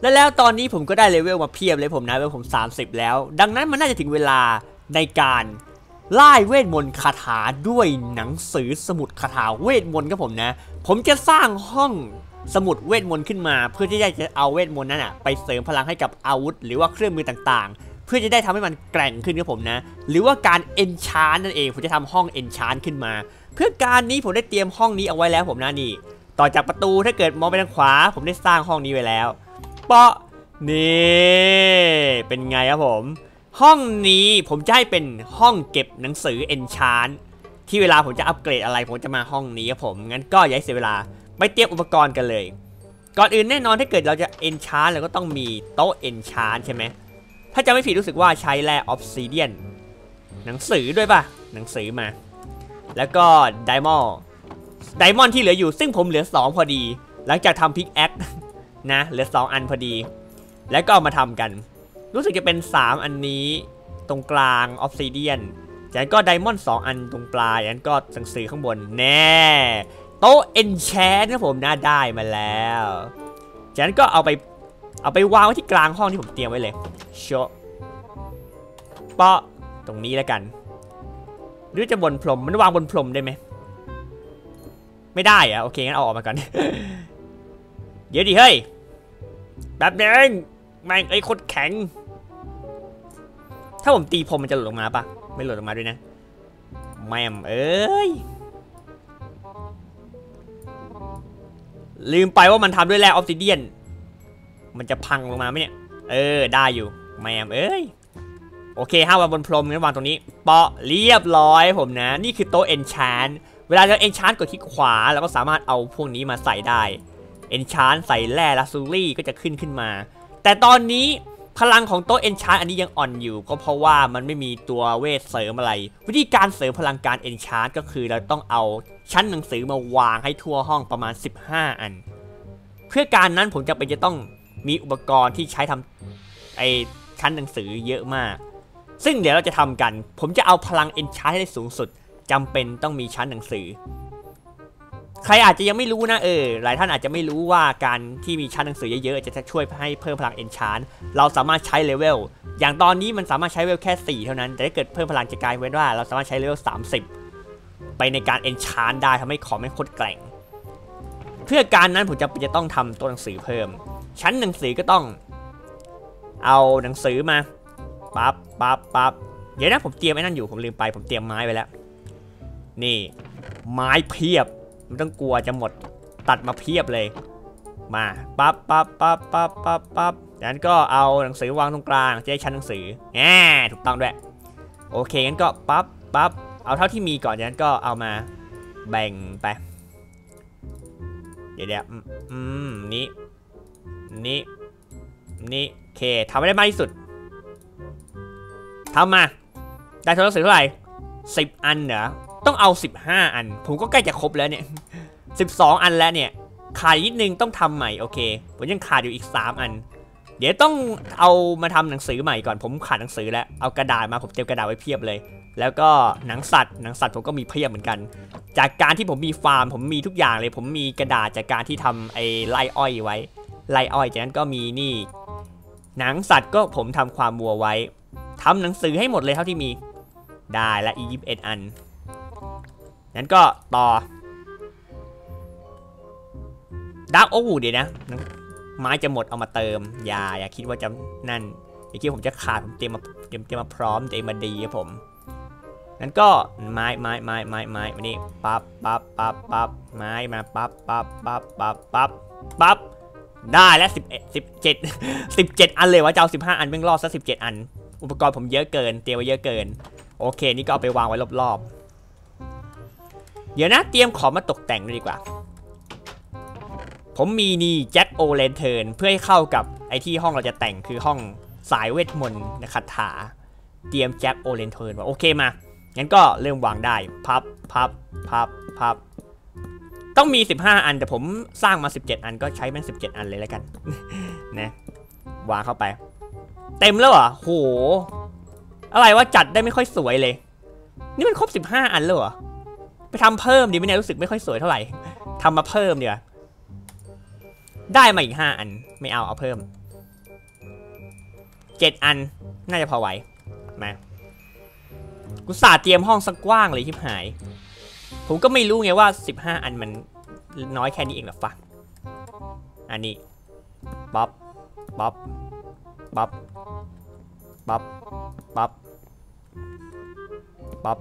และแล้วตอนนี้ผมก็ได้เลเวลมาเพียบเลยผมนะเลเวลผม 30 แล้ว ดังนั้นมันน่าจะถึงเวลาในการไล่เวทมนต์คาถาด้วยหนังสือสมุดคาถาเวทมนต์ครับผมนะ ผมจะสร้างห้องสมุดเวทมนต์ขึ้นมา เพื่อที่จะเอาเวทมนต์นั้นอะไปเสริมพลังให้กับอาวุธ หรือว่าเครื่องมือต่างๆ เพื่อจะได้ทำให้มันแกร่งขึ้นครับผมนะ หรือว่าการ enchant นั่นเองผมจะทำห้อง enchant ขึ้นมา เพื่อการนี้ผมได้เตรียมห้องนี้เอาไว้แล้วผมนะนี่ ต่อจากประตูถ้าเกิดมองไปทางขวา ผมได้สร้างห้องนี้ไว้แล้ว เปาะนี่เป็นไงครับผม ห้องนี้ผมจะให้เป็นห้องเก็บหนังสือ enchant ที่เวลาผมจะอัปเกรดอะไรผมจะมาห้องนี้ครับผมงั้นก็อย่าให้เสียเวลาไปเตรียมอุปกรณ์กันเลย ก่อนอื่นแน่นอนถ้าเกิดเราจะ enchant เราก็ต้องมีโต๊ะ enchant ใช่ไหมถ้าจะไม่ผิดรู้สึกว่าใช้แร่ obsidian หนังสือด้วยป่ะหนังสือมา แล้วก็ diamond diamond ที่เหลืออยู่ซึ่งผมเหลือ 2 พอดี หลังจากทำ pickaxe นะเหลือ2อันพอดี แล้วก็เอามาทำกัน รู้สึกจะเป็น 3 อันนี้ตรงกลาง obsidian จากนั้นก็ diamond 2อันตรงปลายจากนั้นก็หนังสือข้างบนแน่โต๊ะ enchant นะผมน่าได้มาแล้วจากนั้นก็เอาไปเอาไปวางไว้ที่กลางห้องที่ผมเตรียมไว้เลยโชปะตรงนี้แล้วกัน หรือจะบนพรมมันวางบนพรมได้ไหมไม่ได้อะโอเคงั้นเอาออกมาก่อน เดี๋ยวดิเฮ้ยแบบนึงแม่งไอ้คตรแข็ง ถ้าผมตีพรมมันจะหลุดลงมาปะไม่หลุดลงมาด้วยนะ แม่มเอ้ย ลืมไปว่ามันทำด้วยแร่ออฟซิเดียน มันจะพังลงมาไหมเนี่ย เออ ได้อยู่ แม่มเอ้ย โอเคห้าวางบนพรมงั้นวางตรงนี้ เปาะเรียบร้อยผมนะ นี่คือโต๊ะเอนชาน เวลาเราเอนชานกดคลิกขวาเราก็สามารถเอาพวกนี้มาใส่ได้ เอนชานใส่แร่ลาซูรี่ก็จะขึ้นขึ้นมา แต่ตอนนี้พลังของโต๊ะเอนชานอันนี้ยังอ่อนอยู่ ก็เพราะว่ามันไม่มีตัวเวทเสริมอะไร วิธีการเสริมพลังการเอนชานก็คือเราต้องเอาชั้นหนังสือมาวางให้ทั่วห้องประมาณ 15 อัน เพื่อการนั้นผมจะเป็นจะต้องมีอุปกรณ์ที่ใช้ทำไอชั้นหนังสือเยอะมาก ซึ่งเดี๋ยวเราจะทำกัน ผมจะเอาพลัง enchant ให้ได้สูงสุดจำเป็นต้องมีชั้นหนังสือ ใครอาจจะยังไม่รู้นะเออหลายท่านอาจจะไม่รู้ว่าการที่มีชั้นหนังสือเยอะๆจะช่วยให้เพิ่มพลัง enchant เราสามารถใช้เลเวลอย่างตอนนี้มันสามารถใช้เลเวลแค่ 4 เท่านั้น แต่ถ้าเกิดเพิ่มพลังจะกลายเป็นว่า เราสามารถใช้เลเวล 30 ไปในการเอนชานได้ทำให้ของไม่โคตรแกร่ง เพื่อการนั้นผมจะจะต้องทำตัวหนังสือเพิ่ม ชั้นหนังสือก็ต้อง เอาหนังสือมาปั๊บปั๊บปั๊บเดี๋ยวนะผมเตรียมไอ้นั่นอยู่ผมลืมไปผมเตรียมไม้ไว้แล้ว นี่ ไม้เพียบ ไม่ต้องกลัวจะหมดตัดมาเพียบเลย มาปั๊บปั๊บปั๊บปั๊บปั๊บปั๊บจากนั้นก็เอาหนังสือวางตรงกลางจะได้ชั้นหนังสือแหมถูกต้องด้วยโอเคงั้นก็ปั๊บปั๊บเอาเท่าที่มีก่อนจากนั้นก็เอามาแบ่งไป เดี๋ยวเดี๋ยวอืมอืมนี่นี่นี่โอเคทำให้ได้มากที่สุดทำมา ได้ตัวหนังสือเท่าไหร่สิบอันเหรอ ต้องเอา 15 อัน ผมก็ใกล้จะครบแล้วเนี่ย 12 อันแล้วเนี่ยขาดอีกนิดนึงต้องทำใหม่โอเคผมยังขาดอยู่อีก 3 อัน เดี๋ยวต้องเอามาทำหนังสือใหม่ก่อนผมขาดหนังสือแล้วเอากระดาษมาผมเตรียมกระดาษไว้เพียบเลย แล้วก็หนังสัตว์หนังสัตว์ผมก็มีเพียบเหมือนกัน จากการที่ผมมีฟาร์ม ผมมีทุกอย่างเลย ผมมีกระดาษจากการที่ทำไอ้ไล่อ้อยไว้ไล่อ้อยจากนั้นก็มีนี่ หนังสัตว์ก็ผมทำความวัวไว้ทำหนังสือให้หมดเลยเท่าที่มีได้และอียิปเอ็ดอัน งั้นก็ต่อดักโอ้เดี๋ยวนะ ไม้จะหมดเอามาเติม อย่าอย่าคิดว่าจะนั่นอย่าคิดว่าผมจะขาดผมเตรียมมาเตรียมเตรียมมาพร้อมเตรียมมาดีครับผมงั้นก็ไม้ไม้ไม้ไม้ไม้มานี่ปั๊บปั๊บปั๊บปั๊บไม้มาปั๊บปั๊บปั๊บปั๊บปั๊บปั๊บได้แล้วสิบเอ็ดสิบเจ็ดสิบเจ็ดอันเลยวะจะเอาสิบห้าอันเพิ่งรอดซะสิบเจ็ดอัน อุปกรณ์ผมเยอะเกิน เตรียมไว้เยอะเกิน โอเค นี่ก็เอาไปวางไว้รอบๆ เดี๋ยวนะเตรียมของมาตกแต่งเลยดีกว่า ผมมีนี่แจ็คโอเลนเทิร์นเพื่อให้เข้ากับไอที่ห้องเราจะแต่งคือห้องสายเวทมนต์นะคาถา เตรียมแจ็คโอเลนเทิร์นว่าโอเคมา งั้นก็เริ่มวางได้ พับพับพับพับ ต้องมี 15 อันแต่ผมสร้างมา 17 อันก็ใช้แม่ง17 อันเลยแล้วกัน นะวางเข้าไป เต็มแล้วเหรอโห อะไรว่าจัดได้ไม่ค่อยสวยเลย นี่มันครบ 15 อันแล้วเหรอ ทำเพิ่มดีไหมเนี่ยรู้สึกไม่ค่อยสวยเท่าไหร่ทำมาเพิ่มเดี๋ยวาได้มาอีก5อันไม่เอาเอาเพิ่มเจ็ดอันน่าจะพอไหวมากูสาเตรียมห้องสักกว้างเลยชิบหาย ผมก็ไม่รู้ไงว่า 15 อันมันน้อยแค่นี้เองหรอฟะอันนี้บ๊อบบ๊อบบ๊อบบ๊อบบ๊อบบ๊อบ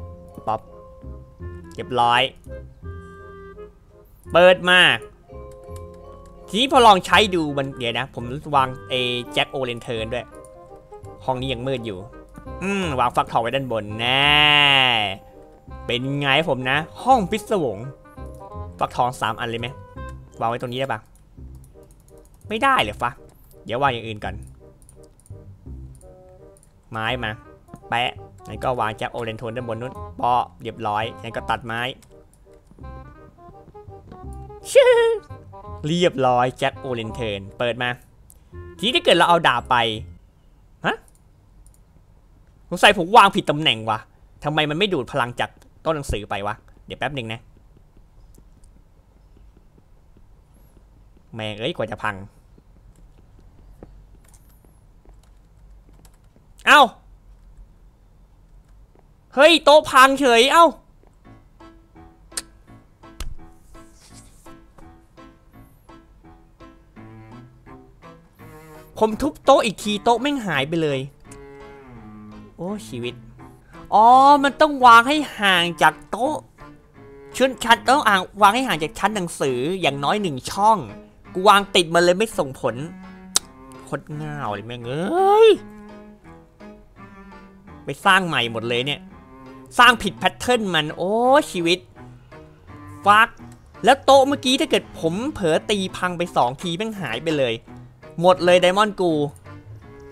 บ๊อบ เรียบร้อย เปิดมาทีนี้พอลองใช้ดูมันเดี๋ยวนะ ผมวางเอแจ็คโอเลนเทิร์นด้วย ห้องนี้ยังมืดอยู่ อืมวางฟักทองไว้ด้านบนแน่เป็นไงผมนะ ห้องพิศวงฟักทองสามอันเลยไหมวางไว้ตรงนี้ได้ปะไม่ได้เลยฟะเดี๋ยววางอย่างอื่นก่อน ไม้มา แปะ งั้นก็วางแจ็คโอเลนโทนด้านบนนู้นปอเรียบร้อยงั้นก็ตัดไม้ชื่อเรียบร้อยแจ็คโอเลนเทินเปิดมา ทีนี้ถ้าเกิดเราเอาดาบไปฮะสงสัยผมวางผิดตำแหน่งวะทำไมมันไม่ดูดพลังจากต้นหนังสือไปวะ เดี๋ยวแป๊บหนึ่งนะแม่งเอ้ยกว่าจะพัง เอ้า เฮ้ย โต๊ะพังเฉย เอ้า ผมทุบโต๊ะอีกทีโต๊ะแม่งหายไปเลย โอ้ชีวิต อ๋อ มันต้องวางให้ห่างจากโต๊ะชั้นชั้นต้องอ่างวางให้ห่างจากชั้นหนังสืออย่างน้อยหนึ่งช่อง กูวางติดมันเลยไม่ส่งผลโคตรง่าวเลยแม่งเอ้ย ไปสร้างใหม่หมดเลยเนี่ย สร้างผิดแพทเทิร์นมัน โอ้ชีวิต ฟัก แล้วโต๊ะเมื่อกี้ถ้าเกิดผมเผลอตีพังไปสองทีแม่งหายไปเลย หมดเลย diamond กู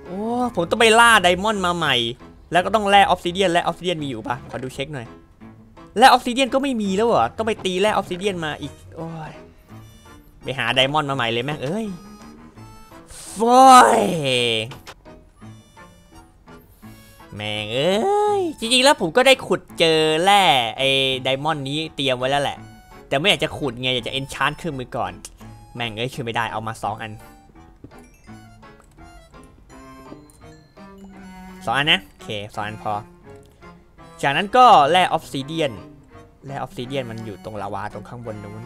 โอ้ผมต้องไปล่า diamond มาใหม่ แล้วก็ต้องแร่ obsidian และ obsidian มีอยู่ปะขอดูเช็คหน่อยแร่ obsidian ก็ไม่มีแล้วเหรอ ต้องไปตีแร่ obsidian มาอีก โอ้ย ไปหา diamond มาใหม่เลยแม่งเอ้ยฟอย แม่งเอ้ยจริงๆแล้วผมก็ได้ขุดเจอแร่ไอ้ diamond นี้เตรียมไว้แล้วแหละ แต่ไม่อยากจะขุดไงอยากจะ enchant เครื่องมือก่อน แม่งเอ้ยช่วยไม่ได้เอามาสองอันสองอันนะโอเคสองอันพอ จากนั้นก็แร่ obsidian แร่ obsidian มันอยู่ตรงลาวาตรงข้างบนนู้น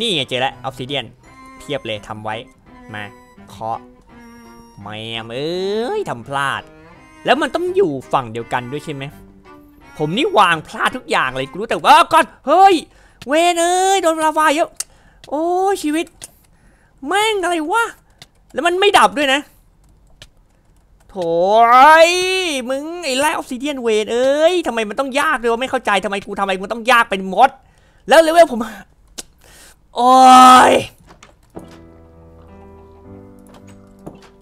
นี่ไงเจอแล้ว obsidian เพียบเลยทำไว้มาเคาะแม่งเอ้ยทำพลาด แล้วมันต้องอยู่ฝั่งเดียวกันด้วยใช่ไหม ผมนี่วางพลาดทุกอย่างเลยกูรู้แต่ว่าก่อนเฮ้ย เวรเอ้ยโดนลาวาเยอะโอ้ชีวิต แม่งอะไรวะ แล้วมันไม่ดับด้วยนะ โถยมึงไอ้แร่ obsidian เวรเอ้ยทำไมมันต้องยากเลยวะไม่เข้าใจทำไมกูทำไมมันต้องยากเป็นมด แล้วเลเวลผม โอ้ย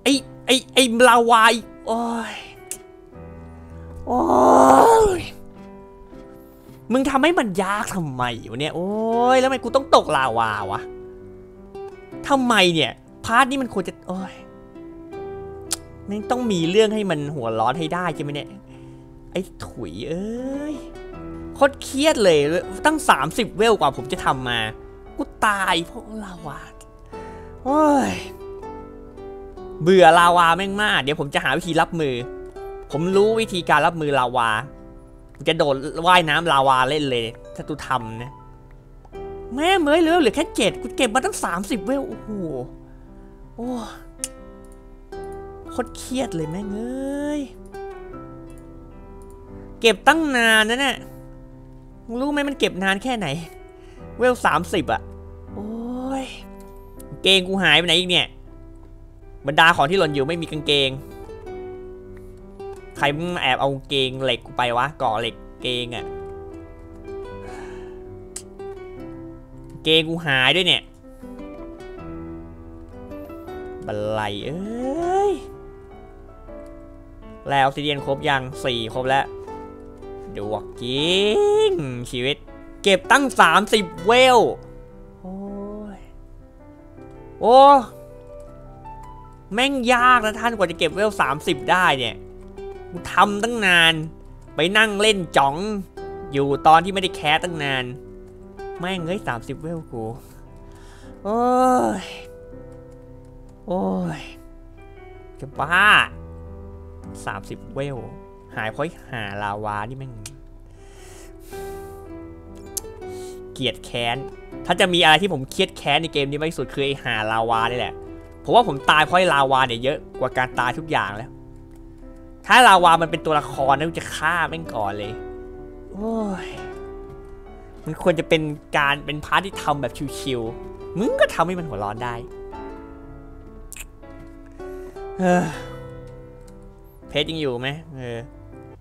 ไอไอไอลาวาอีกโอ้ย โอ้ยมึงทำให้มันยากทำไมวะเนี่ย โอ้ยแล้วทำไมกูต้องตกลาวาวะทำไมเนี่ย part นี้มันควรจะ โอ้ยแม่งต้องมีเรื่องให้มันหัวร้อนให้ได้ใช่ไหมเนี่ย ไอ้ถุยเอ้ยโคตรเครียดเลย ตั้ง 30 เวลกว่าผมจะทำมา กูตายเพราะลาวาโอ้ย เบื่อลาวาแม่งมาก เดี๋ยวผมจะหาวิธีรับมือ ผมรู้วิธีการรับมือลาวาจะโดดว่ายน้ำลาวาเล่นเลย ถ้าตูทำนะแม่เมยเหลือเหลือแค่เจ็ดกูเก็บมาตั้งสามสิบเวลโอ้โหโอ้โคตรเครียดเลยแม่เอ้ยเก็บตั้งนานนะเนี่ยรู้ไหมมันเก็บนานแค่ไหน เวลสามสิบอะโอ้ยเกงกูหายไปไหนอีกเนี่ย บรรดาของที่หล่นอยู่ไม่มีกางเกง ใครแอบเอาเกงเหล็กกูไปวะก่อเหล็กเกงอะเกงกูหายด้วยเนี่ยบันไลเอ้ย แล้วซีเดียนครบยังสี่ครบแล้วดวกจริงชีวิต เก็บตั้ง30เวล โอ้ย โอ้ แม่งยากนะท่านกว่าจะเก็บเวล30ได้เนี่ย กูทำตั้งนาน ไปนั่งเล่นจ๋อง อยู่ตอนที่ไม่ได้แคสตั้งนาน แม่งเอ้ย30เวลกู โอ้ย โอ้ยจะบ้า30เวล หายเพราะหาลาวานี่แม่ง เคียดแค้น ถ้าจะมีอะไรที่ผมเคียดแค้นในเกมนี้มากที่สุดคือไอ้หาลาวานี่แหละ ผมว่าผมตายเพราะไอลาวาเนี่ยเยอะกว่าการตายทุกอย่างแล้ว ถ้าลาวามันเป็นตัวละครนะจะฆ่าแม่งก่อนเลย โอ้ย มันควรจะเป็นการเป็น part ที่ทำแบบชิวๆ มึงก็ทำให้มันหัวร้อนได้เออเพชรยังอยู่ไหมเออ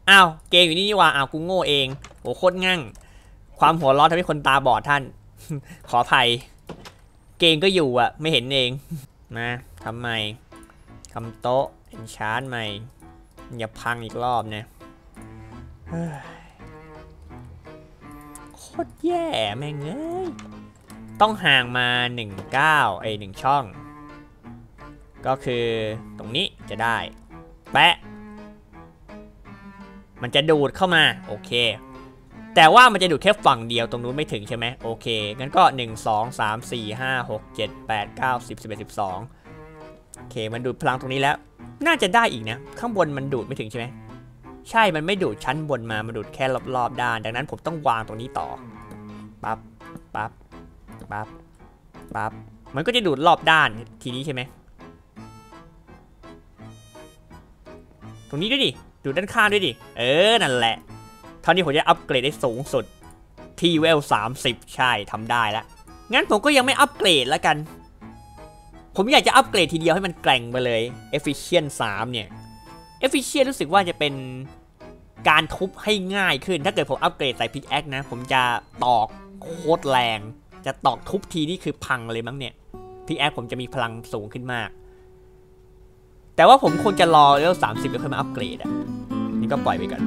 อ้าว เกมอยู่นี่นี่ว่า อ้าว กูโง่เอง โหโคตรงั่ง ความหัวร้อนทำให้คนตาบอดท่าน ขออภัย เกมก็อยู่อะไม่เห็นเอง มาทำไมทำโต๊ะเอนชาร์ใหม่ อย่าพังอีกรอบเนะเฮ้ยโคตรแย่แม่งเอ้ยต้องห่างมา19ไอ้หนึ่งช่อง ก็คือตรงนี้จะได้ แปะ มันจะดูดเข้ามา โอเค แต่ว่ามันจะดูดแค่ฝั่งเดียวตรงนู้นไม่ถึงใช่ไหมโอเค งั้นก็ 1 2 3 4 5 6 7 8 9 10 11 12 โอเค มันดูดพลังตรงนี้แล้ว น่าจะได้อีกนะ ข้างบนมันดูดไม่ถึงใช่ไหมใช่ มันไม่ดูดชั้นบนมา มันดูดแค่รอบๆด้าน ดังนั้นผมต้องวางตรงนี้ต่อ ปั๊บ ปั๊บ ปั๊บ ปั๊บ มันก็จะดูดรอบด้านทีนี้ใช่ไหม ตรงนี้ด้วยดิ ดูด้านข้างด้วยดิ เออ นั่นแหละเท่านี้ผมจะอัปเกรดได้สูงสุด ที่เวล30 ใช่ทำได้แล้ว งั้นผมก็ยังไม่อัปเกรดแล้วกัน ผมอยากจะอัปเกรดทีเดียวให้มันแกร่งไปเลย Efficient 3 เนี่ย Efficient รู้สึกว่าจะเป็นการทุบให้ง่ายขึ้น ถ้าเกิดผมอัปเกรดใส่พิกแอคนะ ผมจะตอกโคตรแรง จะตอกทุบทีนี่คือพังเลยมั้งเนี่ยพิกแอคผมจะมีพลังสูงขึ้นมาก แต่ว่าผมควรจะรอเลเวล30แล้วค่อยมาอัปเกรดอะ นี่ก็ปล่อยไปก่อน